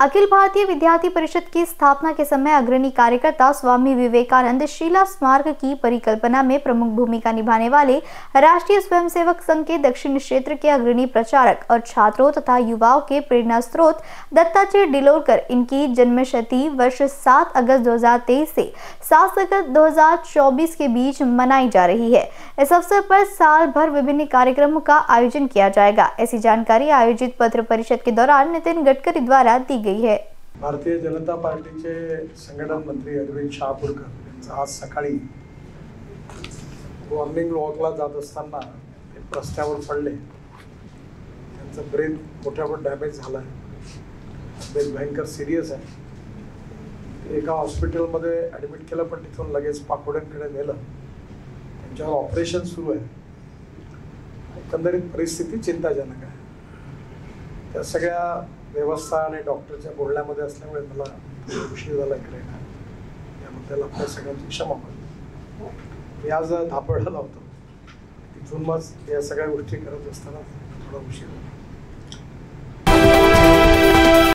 अखिल भारतीय विद्यार्थी परिषद की स्थापना के समय अग्रणी कार्यकर्ता स्वामी विवेकानंद शिला स्मारक की परिकल्पना में प्रमुख भूमिका निभाने वाले राष्ट्रीय स्वयंसेवक संघ के दक्षिण क्षेत्र के अग्रणी प्रचारक और छात्रों तथा युवाओं के प्रेरणा स्रोत दत्तात्रेय डिलोरकर। इनकी जन्मशती वर्ष 7 अगस्त 2023 से 7 अगस्त 2024 के बीच मनाई जा रही है। इस अवसर पर साल भर विभिन्न कार्यक्रमों का आयोजन किया जाएगा। ऐसी जानकारी आयोजित पत्र परिषद के दौरान नितिन गडकरी द्वारा दी गई। है। भारतीय जनता पार्टीचे संघटन मंत्री अरविंद शहापूरकर यांचं आज सकाळी मॉर्निंग वॉकला जात असताना ते रस्त्यावर पडले. त्यांचं ब्रेन मोठ्या पण डॅमेज झालं आहे ब्रेन भयंकर सिरियस आहे. एका हॉस्पिटलमध्ये ॲडमिट केलं पण तिथून लगेच पाकोड्यांकडे नेलं. त्यांच्यावर ऑपरेशन सुरू आहे. एकंदरीत परिस्थिती चिंताजनक आहे. त्या सगळ्या व्यवस्था आणि डॉक्टरच्या बोलण्यामध्ये असल्यामुळे मला उशीर झाला इकडे येण्यात. याबद्दल आपल्या सगळ्यांची क्षमा मागतो मी आज धापडला होतो. तिथून मग या सगळ्या गोष्टी करत असताना थोडा उशीर झाला.